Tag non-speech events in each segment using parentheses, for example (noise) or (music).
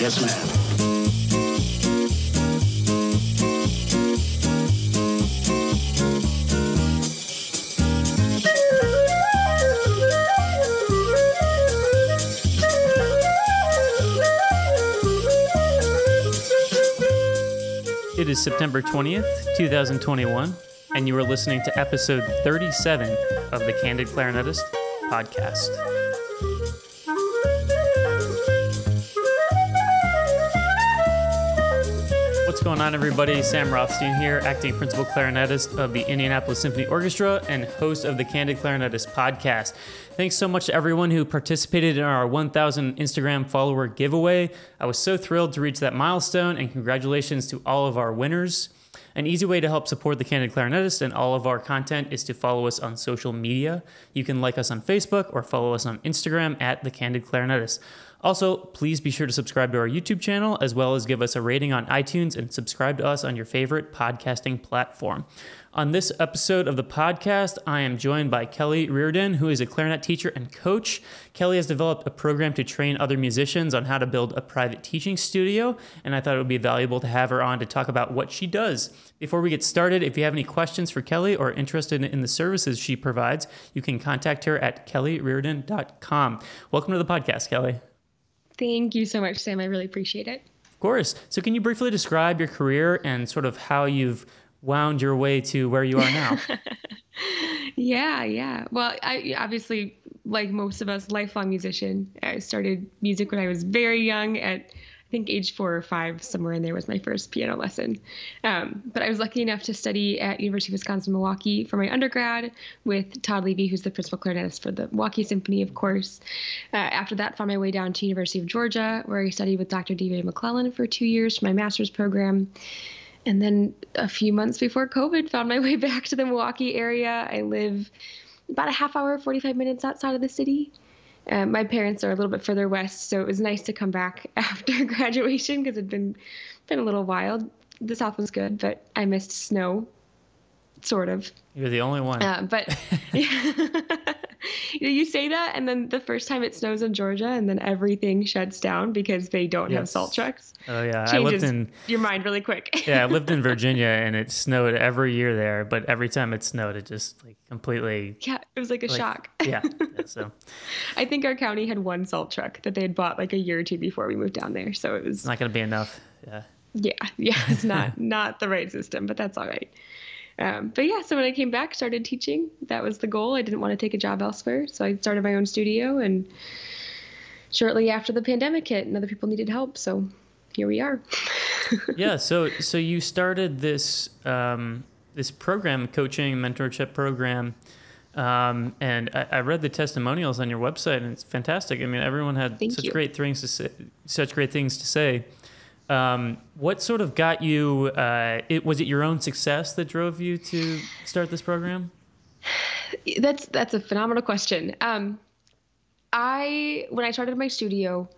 Yes, ma'am. It is September 20th, 2021, and you are listening to episode 37 of the Candid Clarinetist podcast. Going on, everybody? Sam Rothstein here, acting principal clarinetist of the Indianapolis Symphony Orchestra and host of the Candid Clarinetist podcast. Thanks so much to everyone who participated in our 1,000 Instagram follower giveaway. I was so thrilled to reach that milestone, and congratulations to all of our winners. An easy way to help support the Candid Clarinetist and all of our content is to follow us on social media. You can like us on Facebook or follow us on Instagram at the Candid Clarinetist. Also, please be sure to subscribe to our YouTube channel as well as give us a rating on iTunes and subscribe to us on your favorite podcasting platform. On this episode of the podcast, I am joined by Kelly Riordan, who is a clarinet teacher and coach. Kelly has developed a program to train other musicians on how to build a private teaching studio, and I thought it would be valuable to have her on to talk about what she does. Before we get started, if you have any questions for Kelly or interested in the services she provides, you can contact her at kellyriordan.com. Welcome to the podcast, Kelly. Thank you so much, Sam. I really appreciate it. Of course. So, can you briefly describe your career and sort of how you've wound your way to where you are now? (laughs) yeah, yeah. Well, I obviously, like most of us, lifelong musician. I started music when I was very young at I think age four or five, somewhere in there was my first piano lesson. Um, but I was lucky enough to study at University of Wisconsin Milwaukee for my undergrad with Todd Levy, who's the principal clarinetist for the Milwaukee Symphony, of course. Uh, after that, found my way down to University of Georgia, where I studied with Dr. David McClellan for two years for my master's program. And then a few months before COVID, found my way (laughs) back to the Milwaukee area. I live about a half hour, 45 minutes outside of the city. Uh, my parents are a little bit further west, so it was nice to come back (laughs) after (laughs) graduation because it'd been been a little wild. The South was good, but I missed snow, sort of. You're the only one. Uh, but (laughs) you (laughs) know you say that, and then the first time it snows in Georgia, and then everything shuts down because they don't have salt trucks. Oh yeah, I Changes lived in your mind really quick. (laughs) yeah, I lived in Virginia and it snowed every year there, but every time it snowed, it just like completely yeah, it was like a like, shock. (laughs) Yeah, yeah, so I think our county had one salt truck that they had bought like a year or two before we moved down there, so it was it's not gonna be enough. Yeah. yeah yeah it's not not the right system but that's all right um, but yeah so when i came back started teaching that was the goal i didn't want to take a job elsewhere so i started my own studio and shortly after the pandemic hit and other people needed help so here we are (laughs) Yeah. So so you started this um, this program, coaching mentorship program. Um, and I, I read the testimonials on your website, and it's fantastic. I mean, everyone had Thank such you. great things to say, such great things to say. Um, what sort of got you? Uh, it was it your own success that drove you to start this program? that's that's a phenomenal question. Um, i when i started my studio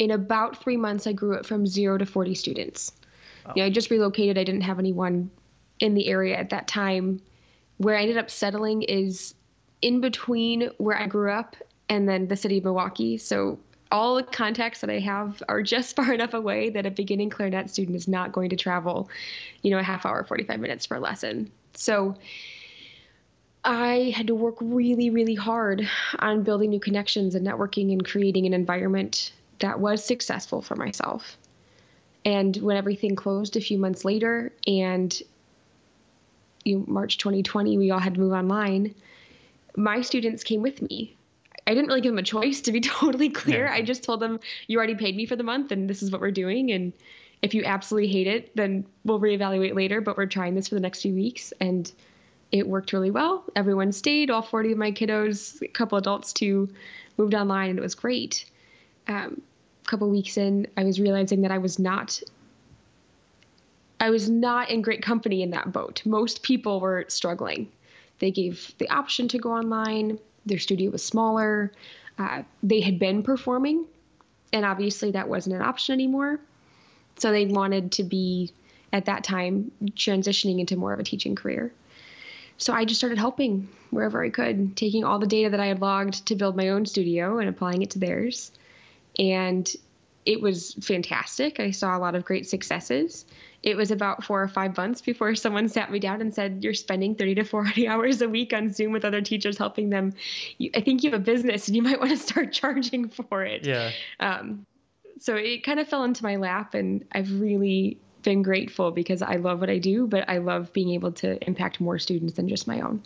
in about three months i grew it from zero to 40 students. You know i just relocated. I didn't have anyone in the area at that time. Where i ended up settling is in between where i grew up and then the city of milwaukee. So all the contacts that i have are just (laughs) far enough away that a beginning clarinet student is not going to travel you know a half hour 45 minutes for a lesson so I had to work really, really hard on building new connections and networking and creating an environment that was successful for myself. And when everything closed a few months later and you know, March 2020, we all had to move online, my students came with me. I didn't really give them a choice, to be (laughs) totally clear. Yeah. I just told them, you already paid me for the month, and this is what we're doing. And if you absolutely hate it, then we'll reevaluate later, but we're trying this for the next few weeks. And it worked really well. Everyone stayed. All 40 of my kiddos, a couple adults too, moved online, and it was great. Um, a couple weeks in, I was realizing that I was not. I was not in great company in that boat. Most people were struggling. They gave the option to go online. Their studio was smaller. Uh, they had been performing, and obviously that wasn't an option anymore. So they wanted to be, at that time, transitioning into more of a teaching career. So I just started helping wherever I could, taking all the data that I had logged to build my own studio and applying it to theirs. And it was fantastic. I saw a lot of great successes. It was about four or five months before (laughs) someone sat me down and said, You're spending 30 to 40 (laughs) hours a week on Zoom with other teachers helping them. I think you have a business and you might want to start (laughs) charging for it. Yeah. Um, so it kind of fell into my lap, and I've really been grateful because I love what I do, but I love being able to impact more students than just my own.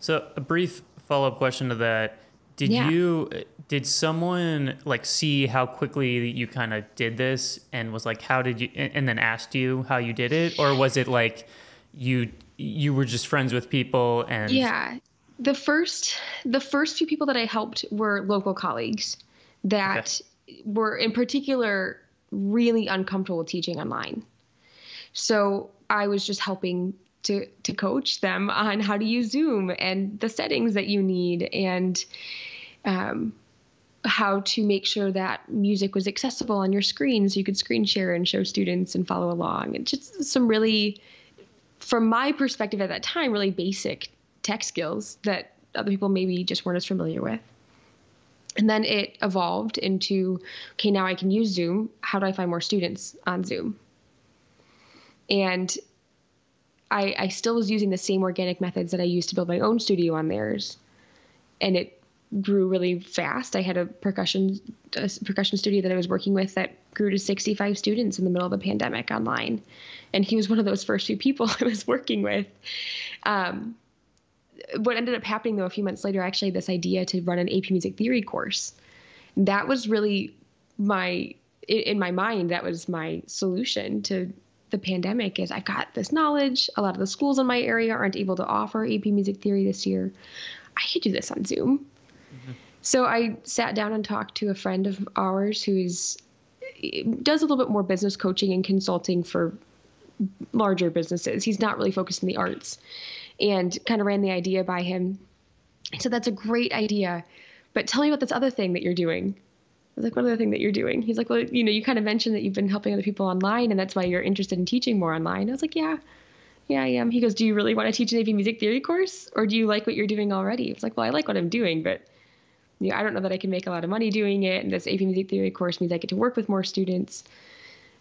So, a brief follow up question to that. Did Yeah. you uh, did someone like see how quickly you kind of did this and was like how did you and and then asked you how you did it or was it like you you were just friends with people and Yeah. The first the first few people that I helped were local colleagues that were in particular really uncomfortable teaching online. So I was just helping to to coach them on how to use Zoom and the settings that you need and um, how to make sure that music was accessible on your screen so you could screen share and show students and follow along. And just some really from my perspective at that time, really basic tech skills that other people maybe just weren't as familiar with. And then it evolved into okay, now I can use Zoom. How do I find more students on Zoom? And I, I still was using the same organic methods that I used to build my own studio on theirs. And it grew really fast. I had a percussion a percussion studio that I was working with that grew to 65 students in the middle of a pandemic online, and he was one of those first few people (laughs) I was working with. Um, what ended up happening though, a few months later, actually this idea to run an AP Music Theory course. That was really my in my mind. That was my solution to the pandemic. Is I've got this knowledge. A lot of the schools in my area aren't able to offer AP Music Theory this year. I could do this on Zoom. So I sat down and talked to a friend of ours who is does a little bit more business coaching and consulting for larger businesses. He's not really focused in the arts, and kind of ran the idea by him. So "That's a great idea, but tell me about this other thing that you're doing." I was like, "What other thing that you're doing?" He's like, "Well, you know, you kind of mentioned that you've been helping other people online, and that's why you're interested in teaching more online." I was like, "Yeah." Yeah, I am. He goes, Do you really want to teach an AP music theory course or do you like what you're doing already? It's like, Well, I like what I'm doing, but you know, I don't know that I can make a lot of money doing it. And this AP music theory course means I get to work with more students.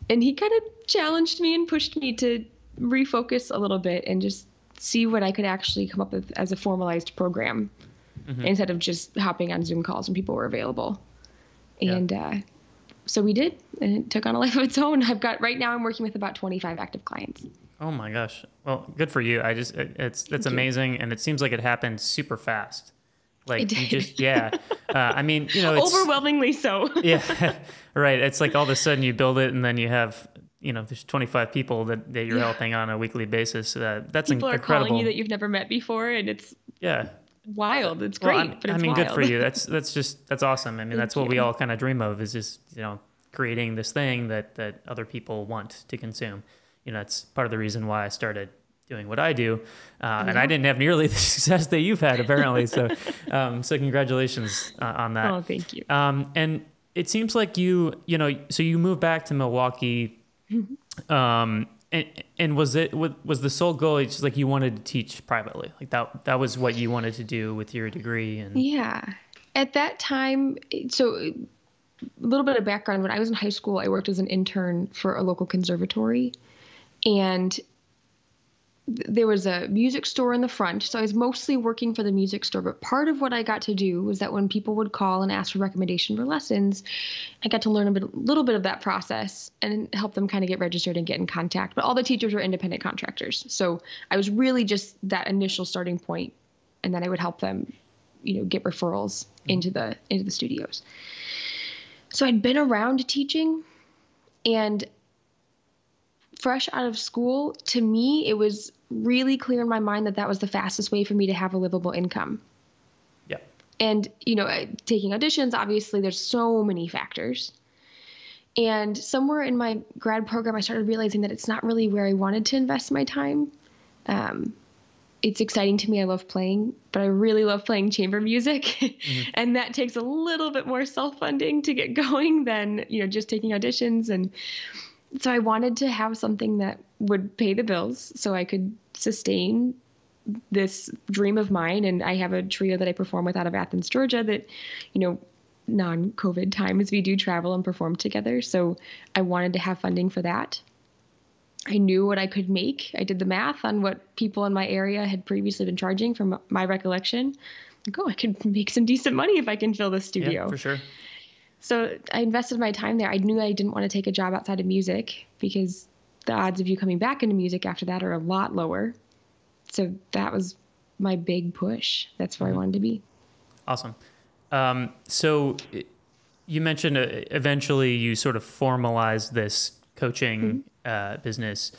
And he kind of challenged me and pushed me to refocus a little bit and just see what I could actually come up with as a formalized program instead of just hopping on Zoom calls when people were available. Yeah. And uh, so we did, and it took on a (laughs) life of its own. I've got right now, I'm working with about 25 active clients. Oh my gosh. Well, good for you. I just it- it's it's amazing and it seems like it happened super fast. Like you just yeah. Uh, I mean, you know, (laughs) it's Overwhelmingly so. (laughs) yeah. (laughs) right. It's like all of a sudden you build it and then you have you know, there's 25 people that, that you're Yeah. helping on a weekly basis. Uh, that's People are incredible. calling you that you've never met before, and it's yeah. wild. It's Well, great, it's I mean, wild. good for you. That's that's just that's awesome. I mean, Thank that's what we all kind of dream of is just you know creating this thing that that other people want to consume. You know, that's part of the reason why I started doing what I do, uh, and I didn't have nearly (laughs) the success that you've had apparently. so, (laughs) um, so congratulations uh, on that. oh, thank you. Um, and it seems like you, you know, so you moved back to Milwaukee. Um, and, and was it wa- was the sole goal It's just like you wanted to teach privately, like that that was what you wanted to do with your degree and Yeah. At that time, so a little bit of background. When I was in high school, I worked as an intern for a local conservatory, and there was a music store in the front. So I was mostly working for the music store. But part of what I got to do was that when people would call and ask for recommendation for lessons, I got to learn a bit, little bit of that process and help them kind of get registered and get in contact. But all the teachers were independent contractors, so I was really just that initial starting point, and then I would help them you know get referrals mm-hmm. into the into the studios so i'd been around teaching and fresh out of school to me it was really clear in my mind that that was the fastest way for me to have a livable income. Yeah. and you know taking auditions obviously there's so many factors. And somewhere in my grad program i started realizing that it's not really where i wanted to invest my time. Um, it's exciting to me. I love playing but i really love playing chamber music. (laughs) And that takes a little bit more self-funding to get (laughs) going than you know just taking auditions and so i wanted to have something that would pay the bills so i could sustain this dream of mine and i have a trio that i perform with out of athens georgia that you know non COVID times, we do travel and perform together. So I wanted to have funding for that. I knew what I could make. I did the math on what people in my area had previously been charging from my recollection. Like, oh, I could make some decent money if I can fill this studio. Yeah, for sure. So I invested my time there. I knew I didn't want to take a job outside of music because the odds of you coming back into music after that are a lot lower. So that was my big push. That's where mm-hmm. I wanted to be. Awesome. Um, so you mentioned uh, eventually you sort of formalized this coaching mm-hmm. uh, business.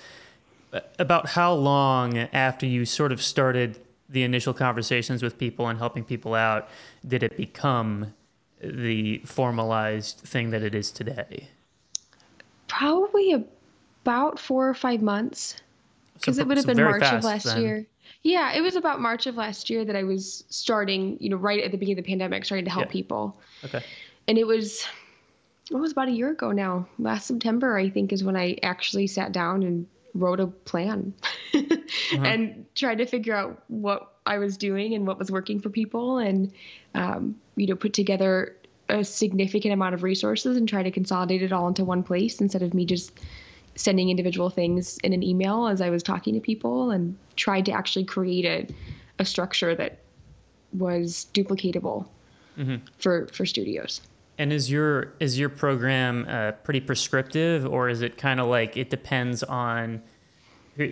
About how long after you sort of started the initial conversations with people and helping people out did it become the formalized thing that it is today? Probably about four or five months because so, it would have so been March of last then. year. Yeah, it was about March of last year that I was starting, you know, right at the beginning of the pandemic, starting to help yeah. people. Okay. And it was, it was about a year ago now. Last September, I think, is when I actually sat down and wrote a plan (laughs) uh-huh. and tried to figure out what I was doing and what was working for people, and um, you know, put together a significant amount of resources and try to consolidate it all into one place instead of me just sending individual things in an email as I was talking to people and tried to actually create a, a structure that was duplicatable mm-hmm. for for studios. And is your is your program uh, pretty prescriptive, or is it kind of like it depends on?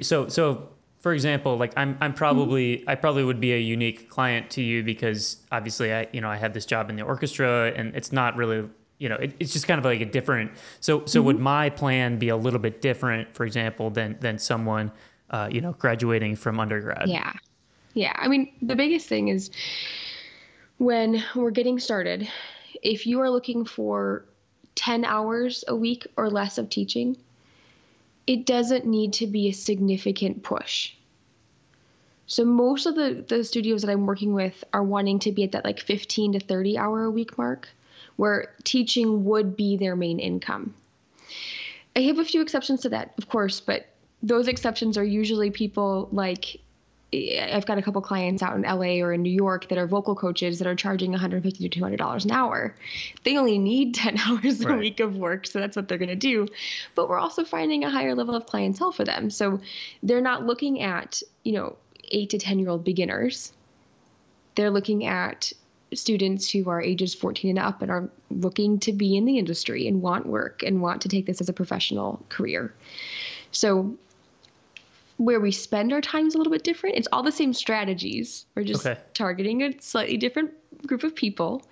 So so for example, like I'm I'm probably mm-hmm. I probably would be a unique client to you because obviously I you know I had this job in the orchestra and it's not really you know, it, it's just kind of like a different. So, so mm-hmm. would my plan be a little bit different, for example, than than someone, uh, you know, graduating from undergrad? Yeah, yeah. I mean, the biggest thing is when we're getting started. If you are looking for ten hours a week or less of teaching, it doesn't need to be a significant push. So most of the the studios that I'm working with are wanting to be at that like 15 to 30 hour a week mark where teaching would be their main income. I have a few exceptions to that, of course, but those exceptions are usually people like I've got a couple clients out in LA or in New York that are vocal coaches that are charging 150 to 200 dollars an hour. They only need (laughs) 10 hours right. a week of work, so that's what they're going to do. But we're also finding a higher level of clientele for them, so they're not looking at you know eight to 10 year old beginners. They're looking at students who are ages 14 and up and are looking to be in the industry and want work and want to take this as a professional career. So where we spend our time is a little bit different. It's all the same strategies. We're just okay. targeting a slightly different group of people.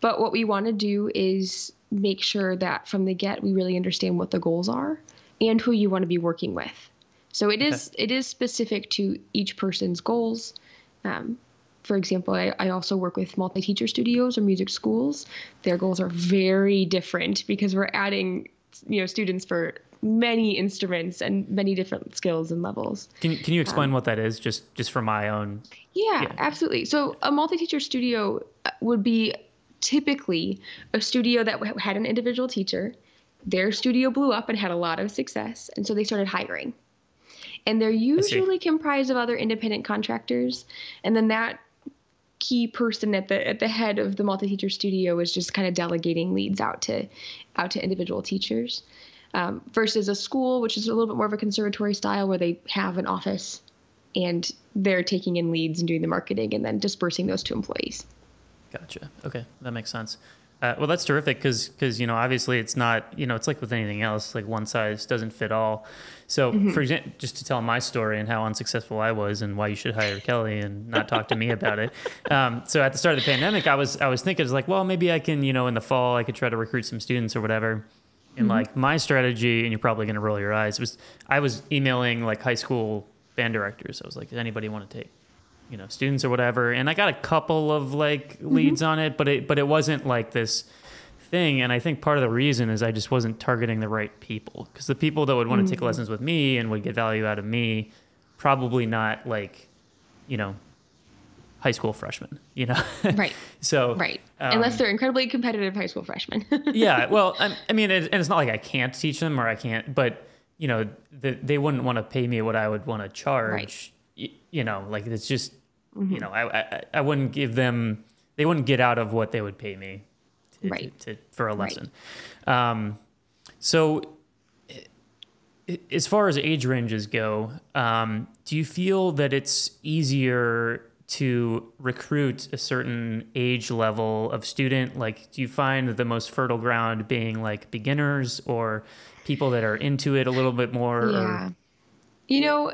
But what we want to do is make sure that from the get we really understand what the goals are and who you want to be working with. So it is okay. it is specific to each person's goals. Um, for example, I, I also work with multi teacher studios or music schools. Their goals are very different because we're adding you know students for many instruments and many different skills and levels. Can can you explain um, what that is, just just for my own? Yeah, yeah. absolutely. So a multi-teacher studio uh, would be typically a studio that had an individual teacher. Their studio blew up and had a lot of success, and so they started hiring. And they're usually comprised of other independent contractors, and then that key person at the at the head of the multi-teacher studio is just kind of delegating leads out to out to individual teachers um, versus a school which is a little bit more of a conservatory style where they have an office and they're taking in leads and doing the marketing and then dispersing those to employees gotcha okay that makes sense uh, well, that's terrific because because you know obviously it's not you know it's like with anything else like one size doesn't fit all. So mm-hmm. for example, just to tell my story and how unsuccessful I was and why you should hire Kelly and not talk to me about it. (laughs) Um, so at the start of the pandemic, I was I was thinking was like well maybe I can you know in the fall I could try to recruit some students or whatever. And mm-hmm. like my strategy, and you're probably going to roll your eyes, was I was emailing like high school band directors. I was like, does anybody want to take you know students or whatever and i got a couple of like leads mm-hmm. on it but it but it wasn't like this thing and i think part of the reason is i just wasn't targeting the right people because the people that would want to mm-hmm. take lessons with me and would get value out of me probably not like you know high school freshmen you know (laughs) right so right um, unless they're incredibly competitive high school freshmen (laughs) yeah well I, I mean it, and it's not like i can't teach them or i can't but you know the, they wouldn't want to pay me what i would want to charge right. you, you know like it's just Mm-hmm. You know, I, I I wouldn't give them. They wouldn't get out of what they would pay me Right. to, for a lesson. Um, so, as far as age ranges go, um, do you feel that it's easier to recruit a certain age level of student? Like, do you find the most fertile ground being like beginners or people that are into it a little bit more? or- Yeah. You know,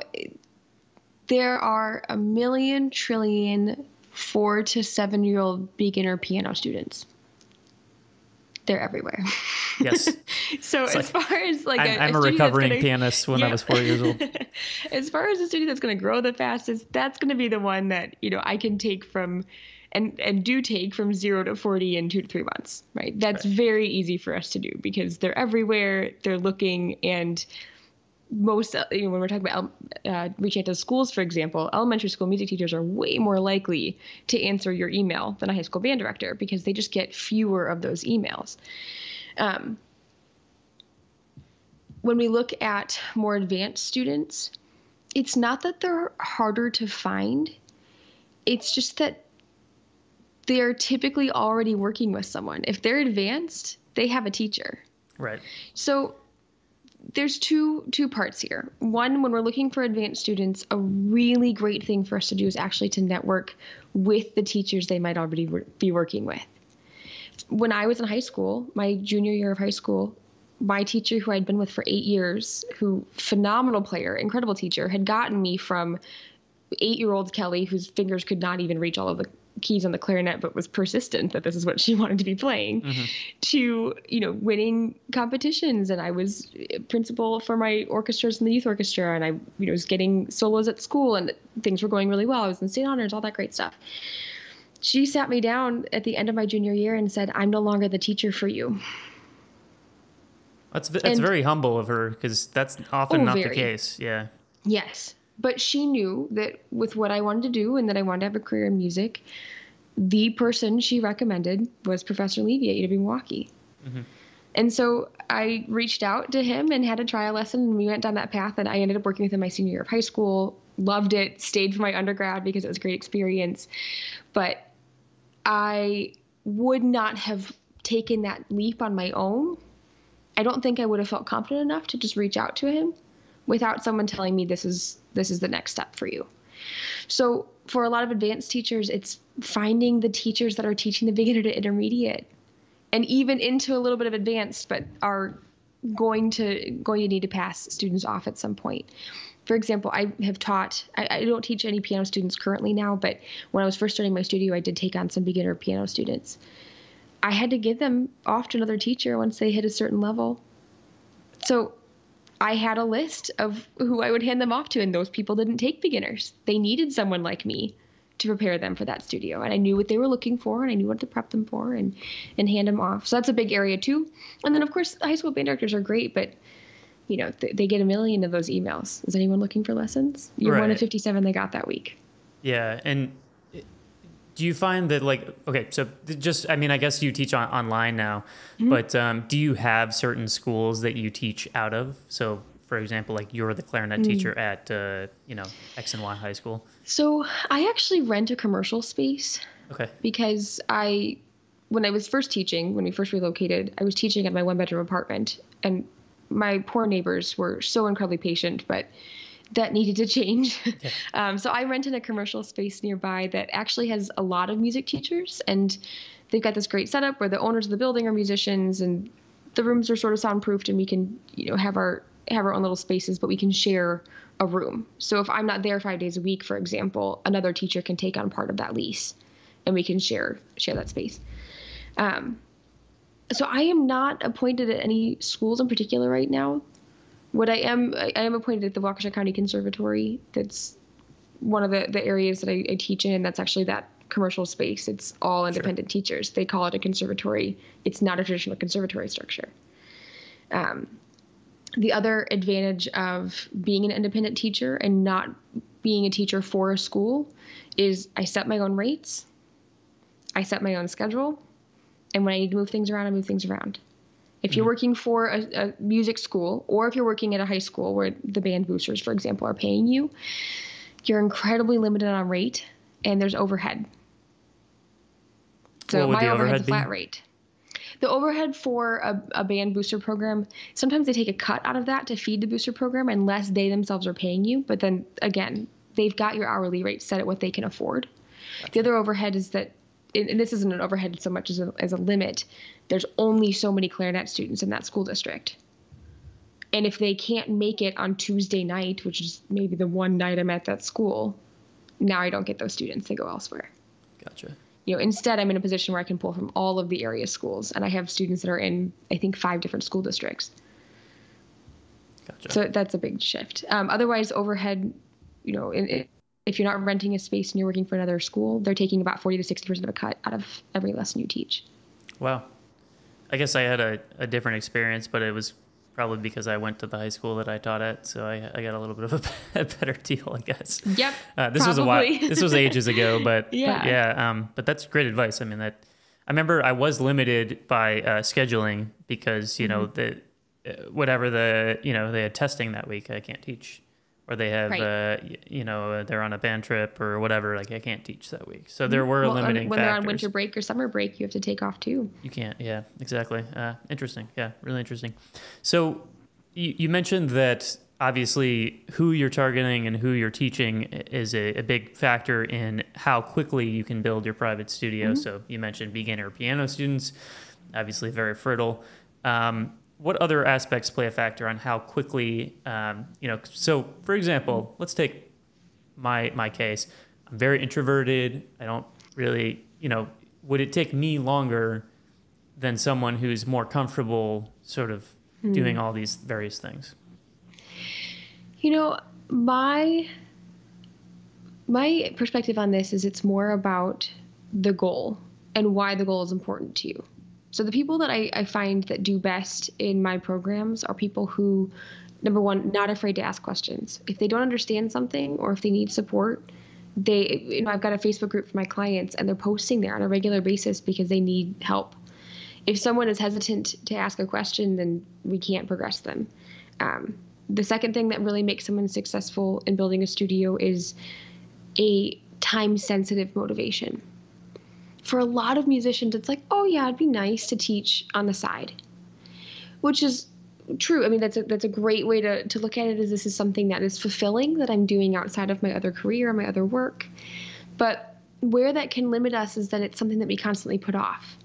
there are a million trillion four to seven year old beginner piano students. They're everywhere. (laughs) Yes. so as like- far as like I'm, a, I'm a recovering gonna- pianist when I was four years old. (laughs) as far as the studio that's going to grow the fastest, that's going to be the one that you know I can take from, and and do take from zero to forty in two to three months. Right. That's very easy for us to do because they're everywhere. They're looking and most uh, you know, when we're talking about uh, reaching out to schools, for example, elementary school music teachers are way more likely to answer your email than a high school band director because they just get fewer of those emails. Um, when we look at more advanced students, it's not that they're harder to find. It's just that they're typically already working with someone. If they're advanced, they have a teacher. Right. So there's two two parts here. One, when we're looking for advanced students, a really great thing for us to do is actually to network with the teachers they might already be working with. When I was in high school, my junior year of high school, my teacher who I'd been with for 8 years, who phenomenal player, incredible teacher, had gotten me from 8-year-old Kelly whose fingers could not even reach all of the keys on the clarinet but was persistent that this is what she (laughs) wanted to be playing mm-hmm. to you know winning competitions and i was principal for my orchestras in the youth orchestra and i you know was getting solos at school and things were going really well i was in state honors all that great stuff she sat me down at the end of my junior year and said i'm no longer the teacher for you That's that's And- very humble of her because that's often Oh, not the case. Yeah. Yes. But she knew that with what I wanted to do and that I wanted to have a career in music, the person she recommended was Professor Levy at UW Milwaukee. Mm-hmm. And so I reached out to him and had a trial lesson, and we went down that path. And I ended up working with him my senior year of high school. Loved it. Stayed for my undergrad because it was a great experience. But I would not have taken that leap on my own. I don't think I would have felt confident enough to just reach out to him without someone telling me this is this is the next step for you. So for a lot of advanced teachers, it's finding the teachers that are teaching the beginner to intermediate and even into a little bit of advanced, but are going to going to need to pass students off at some point. For example, I have taught. I, I don't teach any piano students currently now, but when I was first starting my studio, I did take on some beginner piano students. I had to give them off to another teacher once they hit a certain level. So I had a list of who I would hand them off to, and those people didn't take beginners. They needed someone like me to prepare them for that studio, and I knew what they were looking for, and I knew what to prep them for, and and hand them off. So that's a big area too. And then of course, high school band directors are great, but you know th- they get a million of those emails. Is anyone looking for lessons? You're one of 57 they got that week. Yeah, and do you find that like okay, so just I mean, I guess you teach on, online now, Mm-hmm. but um, do you have certain schools that you teach out of? So, for example, like you're the clarinet Mm. teacher at uh, you know X and Y High School. So I actually rent a commercial space Okay, because I, when I was first teaching, when we first relocated, I was teaching at my one bedroom apartment, and my poor neighbors were so incredibly patient, but that needed to change. (laughs) um, so I rented a commercial space nearby that actually has a lot of music teachers, and they've got this great setup where the owners of the building are musicians, and the rooms are sort of soundproofed, and we can, you know, have our have our own little spaces, but we can share a room. So if I'm not there five days a week, for example, another teacher can take on part of that lease and we can share share that space. Um, so I am not appointed at any schools in particular right now. What I am, I am appointed at the Waukesha County Conservatory. That's one of the, the areas that I, I teach in, and that's actually that commercial space. It's all independent teachers. They call it a conservatory. It's not a traditional conservatory structure. Um, the other advantage of being an independent teacher and not being a teacher for a school is I set my own rates. I set my own schedule. And when I need to move things around, I move things around. If you're mm-hmm. working for a, a music school or if you're working at a high school where the band boosters, for example, are paying you, you're incredibly limited on rate and there's overhead. So What would my the overhead's overhead a be? flat rate. the overhead for a, a band booster program sometimes they take a cut out of that to feed the booster program unless they themselves are paying you but then again they've got your hourly rate set at what they can afford the other overhead is that and this isn't an overhead so much as a, as a limit. There's only so many clarinet students in that school district. And if they can't make it on tuesday night which is maybe the one night i'm at that school now i don't get those students. They go elsewhere. Gotcha. you know instead i'm in a position where i can pull from all of the area schools and i have students that are in i think five different school districts. Gotcha. so that's a big shift. Um, otherwise overhead you know in, in, if you're not renting a space and you're working for another school they're taking about 40 to 60 percent of a cut out of every lesson you teach wow. I guess I had a, a different experience, but it was probably because I went to the high school that I taught at, so I, I got a little bit of a, (laughs) a better deal, I guess. yep Uh, this was a while. This was ages ago, (laughs) but Yeah. but yeah. Um, but that's great advice. I mean, that I remember I was limited by uh, scheduling because you know Mm-hmm. the uh, whatever the you know they had testing that week, I can't teach, or they have Right. uh, you know uh, they're on a band trip or whatever, like I can't teach that week. So there were Mm-hmm. Well, and limiting when factors. they're on winter break or summer break you have to take off too You can't. Yeah, exactly. Uh, interesting. Yeah, really interesting. So you, you mentioned that obviously who you're targeting and who you're teaching is a, a big factor in how quickly you can build your private studio. So you mentioned beginner piano students, obviously very fertile. Um, what other aspects play a factor on how quickly, um, you know? So, for example, let's take my my case. I'm very introverted. I don't really, you know, would it take me longer than someone who's more comfortable sort of doing all these various things? You know, my my perspective on this is it's more about the goal and why the goal is important to you. So the people that I, I find that do best in my programs are people who number one, not afraid to ask questions. If they don't understand something or if they need support, they you know, I've got a Facebook group for my clients and they're posting there on a regular basis because they need help. If someone is hesitant to ask a question, then we can't progress them. Um, the second thing that really makes someone successful in building a studio is a time sensitive motivation. For a lot of musicians, it's like, oh yeah, it'd be nice to teach on the side, which is true. I mean, that's a, that's a great way to, to look at it as this is something that is fulfilling that I'm doing outside of my other career, or my other work. But where that can limit us is that it's something that we constantly put off.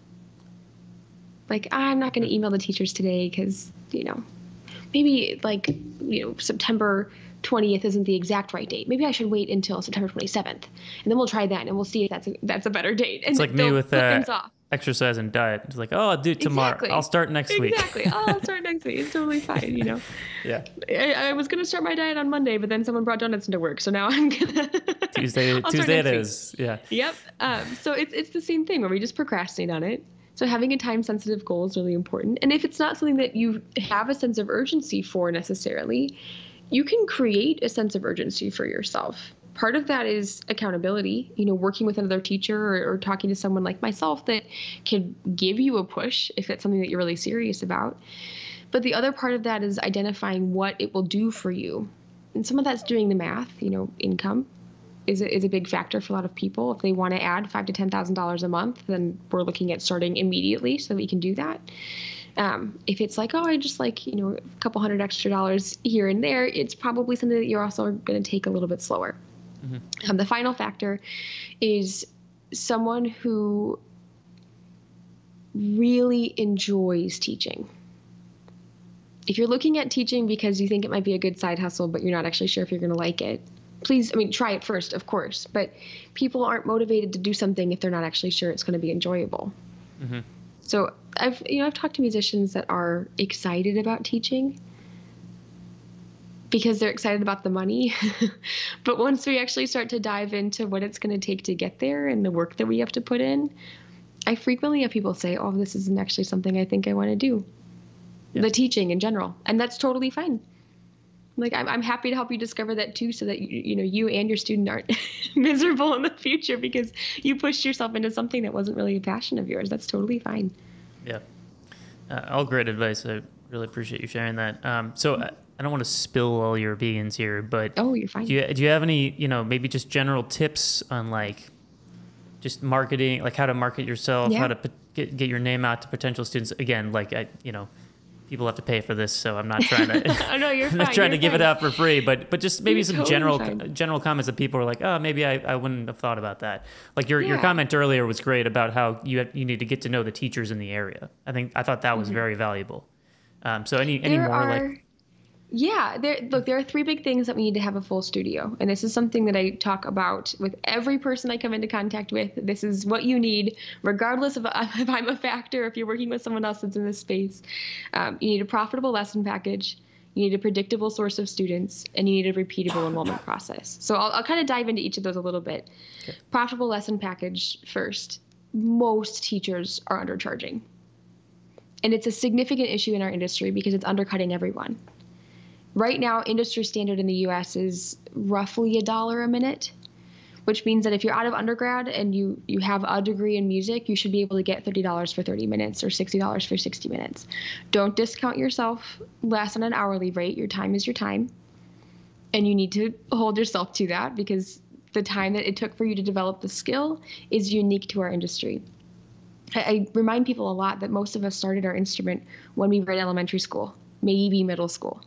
Like, I'm not going to email the teachers today because, you know, maybe like you know September 20th isn't the exact right date. Maybe I should wait until September 27th, and then we'll try that, and we'll see if that's a, that's a better date. And It's like me with put uh, exercise and diet. It's like, oh, I'll do it tomorrow. Exactly. I'll start next week. Exactly. Oh, I'll start next week. It's totally (laughs) fine. You know, yeah. I, I was gonna start my diet on Monday, but then someone brought donuts into work, so now I'm gonna (laughs) Tuesday, Tuesday it next week. is. Yeah. Yep. Um, so it's it's the same thing where we just procrastinate on it. So having a time sensitive goal is really important. And if it's not something that you have a sense of urgency for necessarily, you can create a sense of urgency for yourself. Part of that is accountability, you know, working with another teacher or, or talking to someone like myself that can give you a push if it's something that you're really serious about. But the other part of that is identifying what it will do for you. And some of that's doing the math, you know, income is a, is a big factor for a lot of people. If they want to add five to ten thousand dollars a month, then we're looking at starting immediately so we can do that. Um, if it's like, oh, I just like you know a couple hundred extra dollars here and there, it's probably something that you're also going to take a little bit slower. Um, the final factor is someone who really enjoys teaching. If you're looking at teaching because you think it might be a good side hustle, but you're not actually sure if you're going to like it, please, I mean, try it first, of course. But people aren't motivated to do something if they're not actually sure it's going to be enjoyable. So I've, you know, I've talked to musicians that are excited about teaching because they're excited about the money. (laughs) but once we actually start to dive into what it's going to take to get there and the work that we have to put in, I frequently have people say, "Oh, this isn't actually something I think I want to do." The teaching in general, and that's totally fine. Like I'm, I'm happy to help you discover that too, so that you, you know you and your student aren't (laughs) miserable in the future because you pushed yourself into something that wasn't really a passion of yours. That's totally fine. Yeah. Uh, all great advice. I really appreciate you sharing that. Um, so I, I don't want to spill all your beans here, but Oh, you're fine. do you, do you have any, you know, maybe just general tips on like just marketing, like how to market yourself, Yeah. how to, put- get get your name out to potential students. Again, like I, you know, people have to pay for this, so I'm not trying to. (laughs) oh no, you're (laughs) not trying to you're give it out for free, but but just maybe You're some totally general fine. general comments that people are like, oh, maybe I, I wouldn't have thought about that. Like your your comment earlier was great about how you have, you need to get to know the teachers in the area. I think I thought that was very valuable. Um, so any any Mm-hmm. there more are, like yeah there look there are three big things that we need to have a full studio and this is something that i talk about with every person i come into contact with. This is what you need regardless of (laughs) if i'm a factor if you're working with someone else that's in this space. Um, you need a profitable lesson package you need a predictable source of students and you need a repeatable enrollment process. So i'll, I'll kind of dive into each of those a little bit. Profitable lesson package first. Most teachers are undercharging. And it's a significant issue in our industry because it's undercutting everyone Right now, industry standard in the US is roughly a dollar a minute, which means that if you're out of undergrad and you, you have a degree in music, you should be able to get $30 for 30 minutes or $60 for 60 minutes. Don't discount yourself less on an hourly rate. Your time is your time. And you need to hold yourself to that because the time that it took for you to develop the skill is unique to our industry. I, I remind people a lot that most of us started our instrument when we were in elementary school, maybe middle school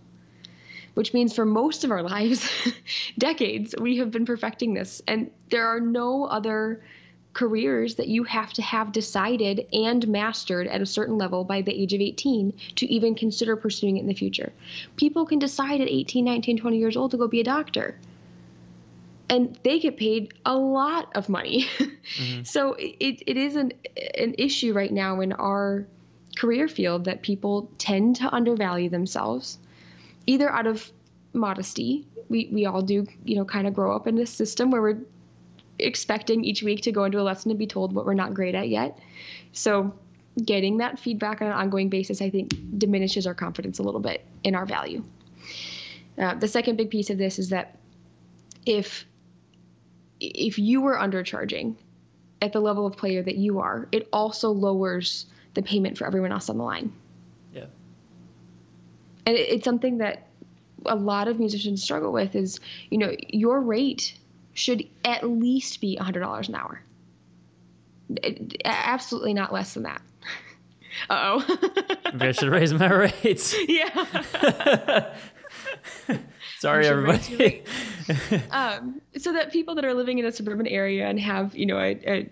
which means for most of our lives, (laughs) decades, we have been perfecting this. And there are no other careers that you have to have decided and mastered at a certain level by the age of 18 to even consider pursuing it in the future. People can decide at 18, 19, 20 years old to go be a doctor. And they get paid a lot of money. (laughs) Mm-hmm. So it, it is an, an issue right now in our career field that people tend to undervalue themselves either out of modesty we, we all do you know kind of grow up in this system where we're expecting each week to go into a lesson and be told what we're not great at yet so getting that feedback on an ongoing basis i think diminishes our confidence a little bit in our value uh, the second big piece of this is that if if you were undercharging at the level of player that you are it also lowers the payment for everyone else on the line. And it, it's something that a lot of musicians struggle with is you know your rate should at least be $100 an hour. It- absolutely not less than that. (laughs) Uh-oh. Maybe I should raise my rates. (laughs) yeah. (laughs) Sorry, everybody. um, so that people that are living in a suburban area and have you know a, a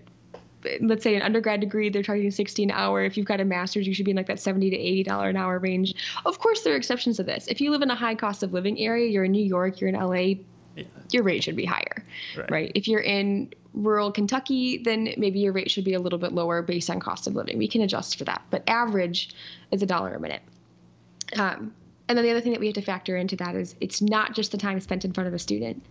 let's say an undergrad degree they're charging 60 an hour. If you've got a master's you should be in like that 70 to 80 dollar an hour range. Of course there are exceptions to this. If you live in a high cost of living area you're in new york you're in la Yeah. your rate should be higher Right. right? If you're in rural kentucky then maybe your rate should be a little bit lower based on cost of living. We can adjust for that but average is a dollar a minute. Um, and then the other thing that we have to factor into that is it's not just the time spent in front of a student.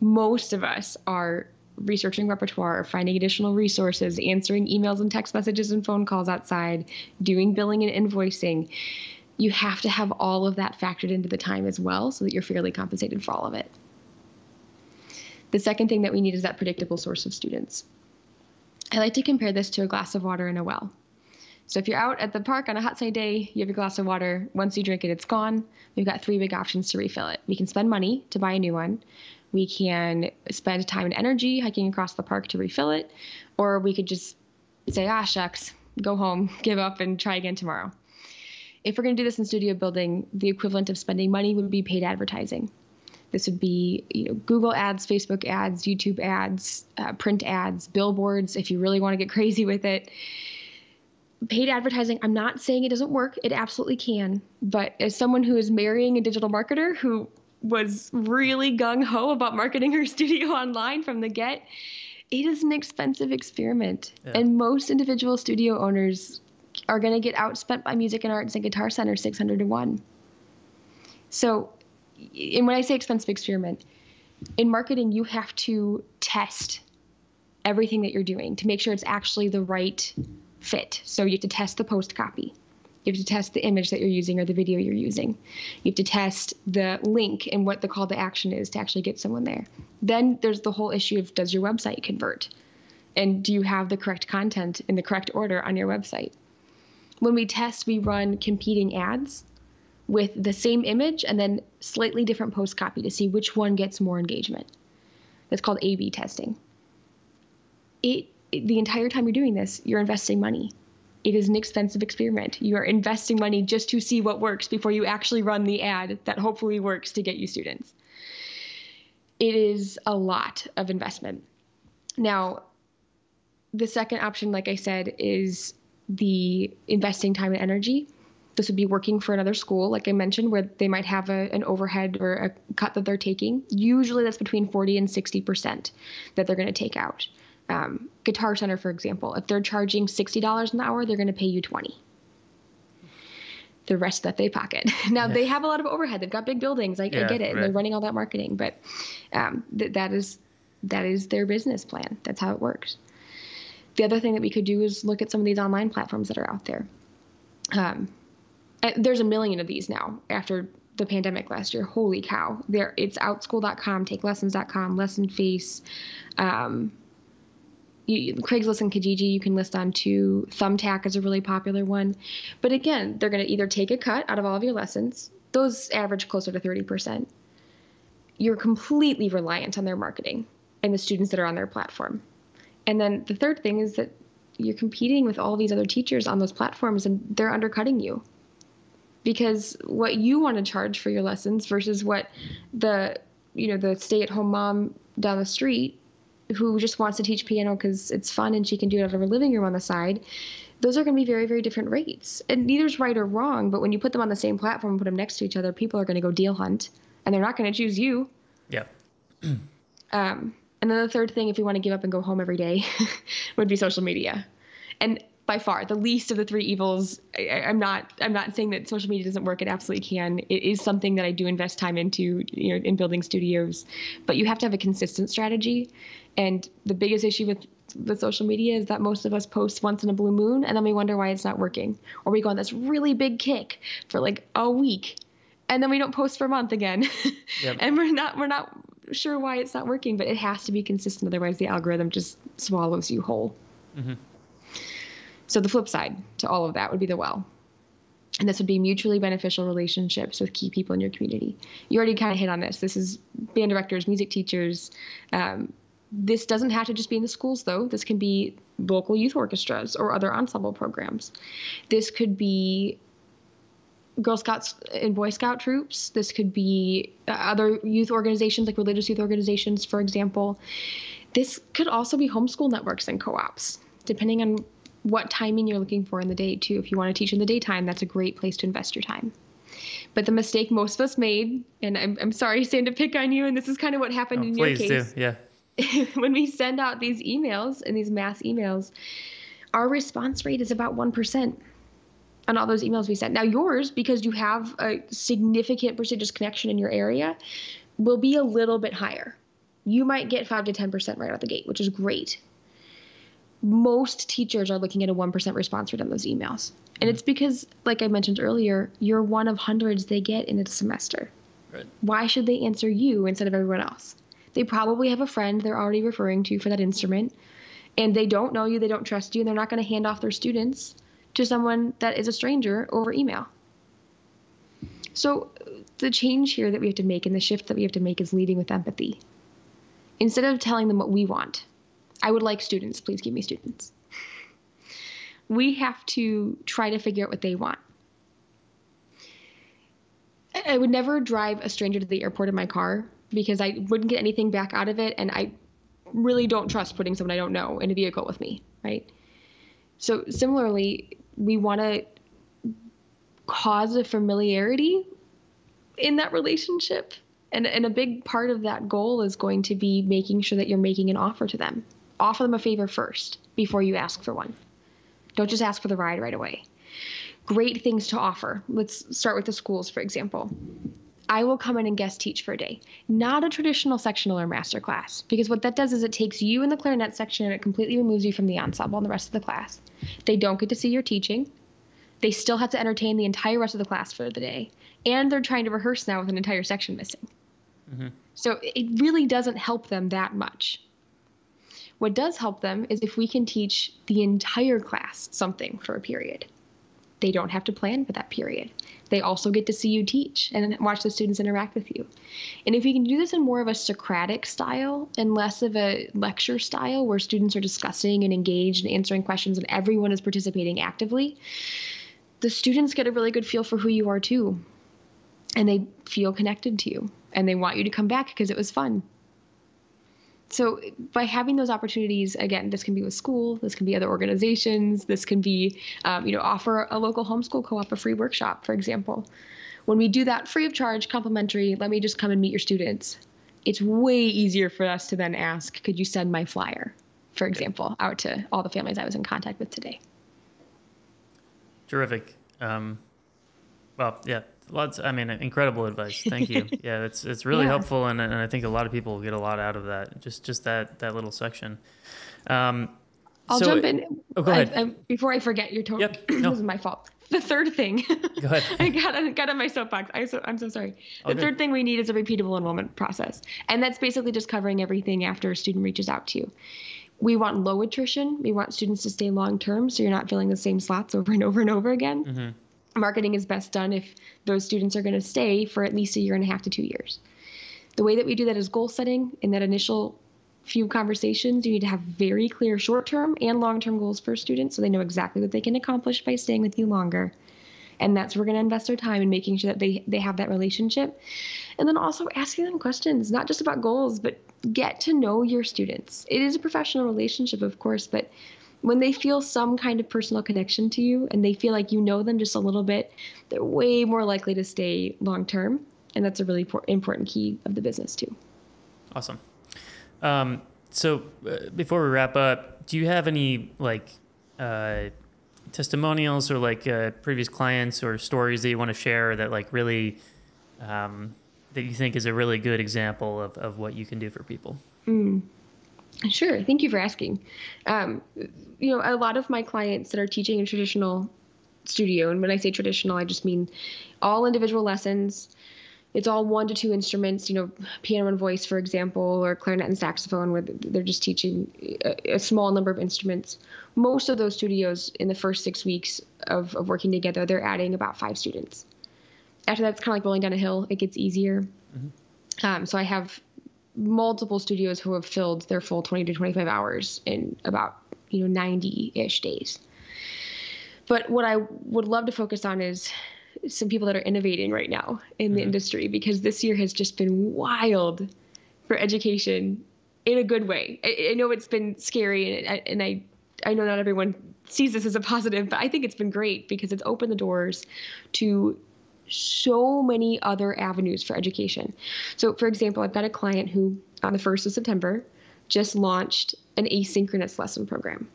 Most of us are researching repertoire, finding additional resources, answering emails and text messages and phone calls outside, doing billing and invoicing. You have to have all of that factored into the time as well so that you're fairly compensated for all of it. The second thing that we need is that predictable source of students. I like to compare this to a glass of water in a well. So if you're out at the park on a hot sunny day, you have a glass of water. Once you drink it, it's gone. We've got three big options to refill it. We can spend money to buy a new one. We can spend time and energy hiking across the park to refill it, or we could just say, ah, shucks, go home, (laughs) give up, and try again tomorrow. If we're going to do this in studio building, the equivalent of spending money would be paid advertising. This would be you know, Google ads, Facebook ads, YouTube ads, uh, print ads, billboards, if you really want to get (laughs) crazy with it. Paid advertising, I'm not saying it doesn't work, it absolutely can. But as someone who is marrying a digital marketer who was really gung ho about marketing her (laughs) studio online from the get, it is an expensive experiment. Yeah. And most individual studio owners are going to get outspent by Music and Arts and Guitar Center 600 to 1. So, and when I say expensive experiment, in marketing, you have to test everything that you're doing to make sure it's actually the right fit. So you have to test the post copy. You have to test the image that you're using or the video you're using. You have to test the link and what the call to action is to actually get someone there. Then there's the whole issue of does your website convert? And do you have the correct content in the correct order on your website? When we test, we run competing ads with the same image and then slightly different post copy to see which one gets more engagement. That's called A B testing. It, it- the entire time you're doing this, you're investing money. It is an expensive experiment. You are investing money just to see what works before you actually run the ad that hopefully works to get you students. It is a lot of investment. Now, the second option, like I said, is the investing time and energy. This would be working for another school, like I mentioned, where they might have a, an overhead or a cut that they're taking. Usually that's between 40 and 60% that they're going to take out. Um, Guitar Center, for example, if they're charging $60 an hour, they're going to pay you 20 the rest that they pocket. (laughs) now yeah. they have a lot of overhead. They've got big buildings. I, yeah, I get it. Right. They're running all that marketing, but um, th- that is that is their business plan. That's how it works. The other thing that we could do is look at some of these online platforms that are out there. Um, there's a million of these now after the pandemic last year. Holy cow! There, it's outschool.com, takelessons.com, LessonFace. Um, you, Craigslist and Kijiji you can list on too. Thumbtack is a really popular one. But again, they're going to either take a cut out of all of your lessons. Those average closer to 30%. You're completely reliant on their marketing and the students that are on their platform. And then the third thing is that you're competing with all these other teachers on those platforms and they're undercutting you. Because what you want to charge for your lessons versus what the you know the stay-at-home mom down the street who just wants to teach piano because it's fun and she can do it out of her living room on the side those are going to be very very different rates. And neither's right or wrong but when you put them on the same platform and put them next to each other people are going to go deal hunt and they're not going to choose you. Yeah. (clears throat) Um, and then the third thing, if you want to give up and go home every day, (laughs) would be social media. And by far the least of the three evils. I, am not I'm not saying that social media doesn't work. It absolutely can. It is something that I do invest time into, you know, in building studios. But you have to have a consistent strategy. And the biggest issue with with social media is that most of us post once in a blue moon and then we wonder why it's not working. Or we go on this really big kick for like a week and then we don't post for a month again. (laughs) Yep. and we're not we're not sure why it's not working, but it has to be consistent. Otherwise, the algorithm just swallows you whole. Mm-hmm. So the flip side to all of that would be the well. And this would be mutually beneficial relationships with key people in your community. You already kind of hit on this. This is band directors, music teachers. Um, this doesn't have to just be in the schools, though. This can be local youth orchestras or other ensemble programs. This could be Girl Scouts and Boy Scout troops. This could be uh, other youth organizations, like religious youth organizations, for example. This could also be homeschool networks and co ops, depending on what timing you're looking for in the day, too. If you want to teach in the daytime, that's a great place to invest your time. But the mistake most of us made, and I'm, I'm sorry, Sam, to pick on you, and this is kind of what happened oh, in your case. Please Do. Yeah. (laughs) when we send out these emails and these mass emails, our response rate is about 1% on all those emails we sent. Now, yours, because you have a significant prestigious connection in your area, will be a little bit higher. You might get 5 to 10% right out the gate, which is great. Most teachers are looking at a 1% response rate on those emails. And mm. it's because, like I mentioned earlier, you're one of hundreds they get in a semester. Right. Why should they answer you instead of everyone else? They probably have a friend they're already referring to for that instrument, and they don't know you, they don't trust you, and they're not going to hand off their students to someone that is a stranger over email. So, the change here that we have to make and the shift that we have to make is leading with empathy. Instead of telling them what we want, I would like students, please give me students. We have to try to figure out what they want. I would never drive a stranger to the airport in my car because I wouldn't get anything back out of it. And I really don't trust putting someone I don't know in a vehicle with me, right? So similarly, we want to cause a familiarity in that relationship. And, and a big part of that goal is going to be making sure that you're making an offer to them. Offer them a favor first before you ask for one. Don't just ask for the ride right away. Great things to offer. Let's start with the schools, for example. I will come in and guest teach for a day. Not a traditional sectional or master class, because what that does is it takes you in the clarinet section and it completely removes you from the ensemble and the rest of the class. They don't get to see your teaching. They still have to entertain the entire rest of the class for the day. And they're trying to rehearse now with an entire section missing. Mm-hmm. So it really doesn't help them that much. What does help them is if we can teach the entire class something for a period. They don't have to plan for that period. They also get to see you teach and watch the students interact with you. And if you can do this in more of a Socratic style and less of a lecture style where students are discussing and engaged and answering questions and everyone is participating actively, the students get a really good feel for who you are too. And they feel connected to you and they want you to come back because it was fun so by having those opportunities again this can be with school this can be other organizations this can be um, you know offer a local homeschool co-op a free workshop for example. When we do that free of charge complimentary let me just come and meet your students. It's way easier for us to then ask could you send my flyer? for example out to all the families i was in contact with today. Terrific. Um, well yeah lots i mean incredible advice thank you (laughs) yeah it's it's really yeah. helpful and, and i think a lot of people get a lot out of that just just that that little section um, I'll so, jump in. Oh, go ahead. I, I, before I forget, your total. Yep. (clears throat) No. this is my fault. The third thing. Go ahead. (laughs) I got got on my soapbox. I so, I'm so sorry. The third thing we need is a repeatable enrollment process, and that's basically just covering everything after a student reaches out to you. We want low attrition. We want students to stay long term, so you're not filling the same slots over and over and over again. Mm-hmm marketing is best done if those students are going to stay for at least a year and a half to two years. The way that we do that is goal setting. In that initial few conversations, you need to have very clear short term and long term goals for students so they know exactly what they can accomplish by staying with you longer. And that's where we're going to invest our time in making sure that they, they have that relationship. And then also asking them questions, not just about goals, but get to know your students. It is a professional relationship, of course, but when they feel some kind of personal connection to you and they feel like you know them just a little bit, they're way more likely to stay long term. And that's a really important key of the business, too. Awesome. Um, so uh, before we wrap up, do you have any like uh, testimonials or like uh, previous clients or stories that you want to share that like really um, that you think is a really good example of, of what you can do for people? Mm. Sure. Thank you for asking. Um, you know, a lot of my clients that are teaching in traditional studio, and when I say traditional, I just mean all individual lessons. It's all one to two instruments, you know, piano and voice, for example, or clarinet and saxophone, where they're just teaching a, a small number of instruments. Most of those studios, in the first six weeks of, of working together, they're adding about five students. After that, it's kind of like rolling down a hill. It gets easier. Mm-hmm. Um, so I have multiple studios who have filled their full 20 to 25 hours in about you know 90-ish days but what i would love to focus on is some people that are innovating right now in the mm-hmm. industry because this year has just been wild for education in a good way i, I know it's been scary and, and i i know not everyone sees this as a positive but i think it's been great because it's opened the doors to so many other avenues for education. So, for example, I've got a client who, on the 1st of September, just launched an asynchronous lesson program.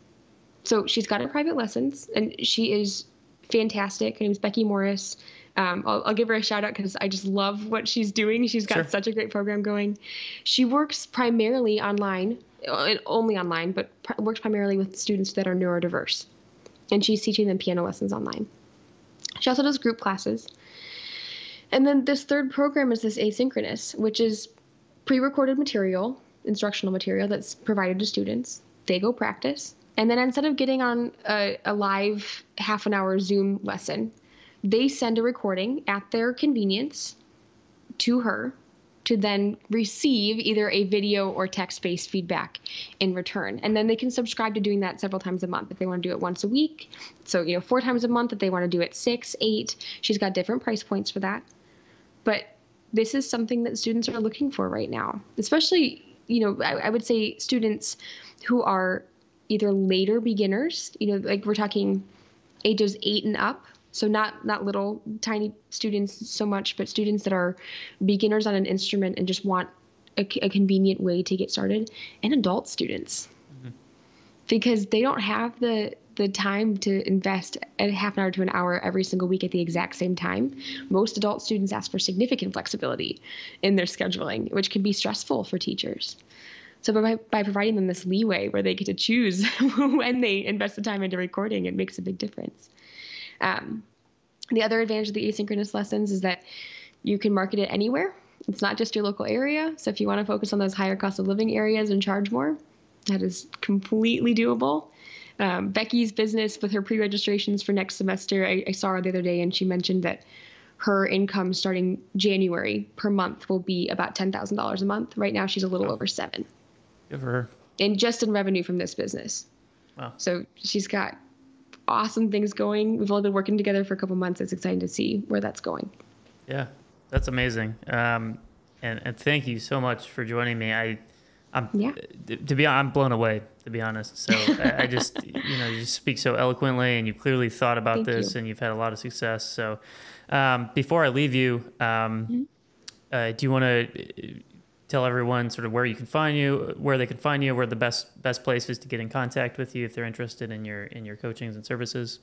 So, she's got her private lessons, and she is fantastic. Her name is Becky Morris. Um, I'll, I'll, give her a shout out because I just love what she's doing. She's got sure. such a great program going. She works primarily online, uh, only online, but pr- works primarily with students that are neurodiverse. And she's teaching them piano lessons online. She also does group classes. And then this third program is this asynchronous, which is pre recorded material, instructional material that's provided to students. They go practice. And then instead of getting on a, a live half an hour Zoom lesson, they send a recording at their convenience to her to then receive either a video or text based feedback in return. And then they can subscribe to doing that several times a month if they want to do it once a week. So, you know, four times a month if they want to do it six, eight. She's got different price points for that. But this is something that students are looking for right now, especially, you know, I, I would say students who are either later beginners, you know, like we're talking ages eight and up. So not not little tiny students so much, but students that are beginners on an instrument and just want a, a convenient way to get started, and adult students, mm-hmm. because they don't have the the time to invest a half an hour to an hour every single week at the exact same time. Most adult students ask for significant flexibility in their scheduling, which can be stressful for teachers. So by, by providing them this leeway where they get to choose (laughs) when they invest the time into recording, it makes a big difference. Um, the other advantage of the asynchronous lessons is that you can market it anywhere. It's not just your local area. So if you want to focus on those higher cost of living areas and charge more, that is completely doable um, Becky's business with her pre registrations for next semester. I, I, saw her the other day and she mentioned that her income starting January per month will be about ten thousand dollars a month. Right now, she's a little over seven, Good for her. and just in revenue from this business. Wow. So she's got awesome things going. We've only been working together for a couple months. It's exciting to see where that's going. Yeah, that's amazing. Um, and, and thank you so much for joining me. I, I'm Yeah. to to be I'm blown away to be honest. So I, I just (laughs) you know you speak so eloquently and you clearly thought about Thank this you. and you've had a lot of success. So um, before I leave you, um, Mm-hmm. uh, do you want to tell everyone sort of where you can find you, where they can find you, where the best best places to get in contact with you if they're interested in your in your coachings and services?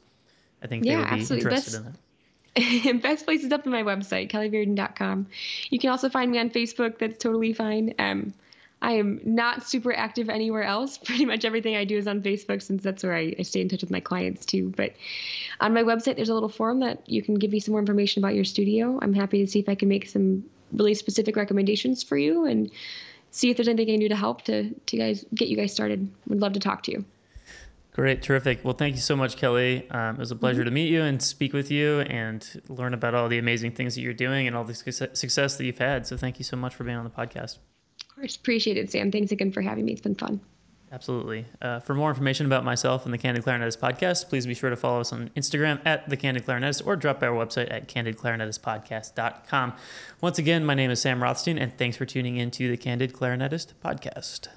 I think they would be absolutely. interested Best- in that. (laughs) Best place is up on my website, kellyriordan.com. You can also find me on Facebook. That's totally fine. Um, I am not super active anywhere else. (laughs) Pretty much everything I do is on Facebook since that's where I, I stay in touch with my clients too. But on my website, there's a little form that you can give me some more information about your studio. I'm happy to see if I can make some really specific recommendations for you and see if there's anything I can do to help to, to guys get you guys started. Would love to talk to you. Great, terrific. Well, thank you so much, Kelly. Um, it was a pleasure to meet you and speak with you and learn about all the amazing things that you're doing and all the success success that you've had. So, thank you so much for being on the podcast. Course, appreciate it, Sam. Thanks again for having me. It's been fun. Absolutely. Uh, for more information about myself and the Candid Clarinetist podcast, please be sure to follow us on Instagram at the Candid Clarinetist or drop by our website at candidclarinetistpodcast.com. Once again, my name is Sam Rothstein, and thanks for tuning in to the Candid Clarinetist podcast.